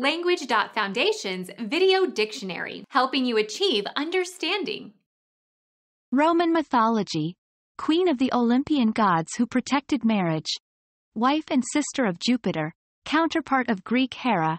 Language.Foundation's Video Dictionary, helping you achieve understanding. Roman mythology. Queen of the Olympian gods who protected marriage. Wife and sister of Jupiter, counterpart of Greek Hera.